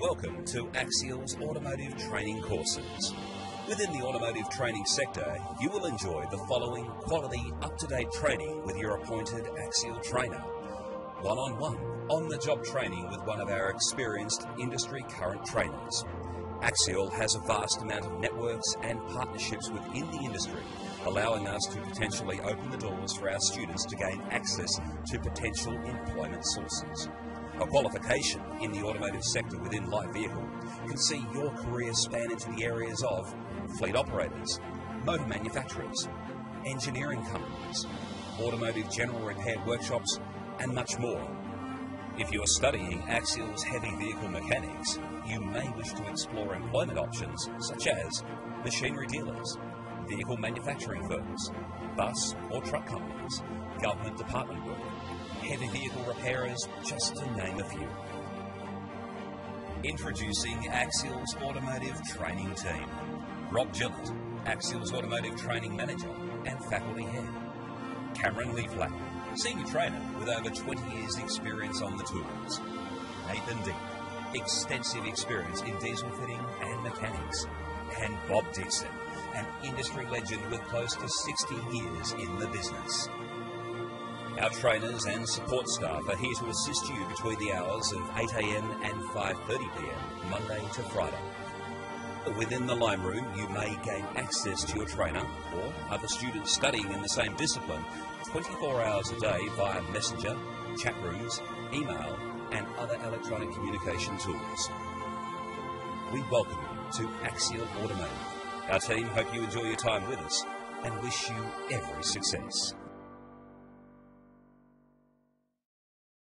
Welcome to Axial's automotive training courses. Within the automotive training sector, you will enjoy the following quality, up to date training with your appointed Axial trainer. One on one, on the job training with one of our experienced industry current trainers. Axial has a vast amount of networks and partnerships within the industry, allowing us to potentially open the doors for our students to gain access to potential employment sources. A qualification in the automotive sector within light vehicle can see your career span into the areas of fleet operators, motor manufacturers, engineering companies, automotive general repair workshops, and much more. If you are studying Axial's heavy vehicle mechanics, you may wish to explore employment options such as machinery dealers, vehicle manufacturing firms, bus or truck companies, government department work, heavy vehicle repairers, just to name a few. Introducing Axial's automotive training team. Rob Gillett, Axial's automotive training manager and faculty head. Cameron Leaflack, senior trainer with over 20 years experience on the tools. Nathan Deep, extensive experience in diesel fitting and mechanics. And Bob Dixon, an industry legend with close to 60 years in the business. Our trainers and support staff are here to assist you between the hours of 8am and 5.30pm, Monday to Friday. Within the Lime Room, you may gain access to your trainer or other students studying in the same discipline 24 hours a day via Messenger, chat rooms, email, and other electronic communication tools. We welcome you to Axial Automotive. Our team hope you enjoy your time with us and wish you every success.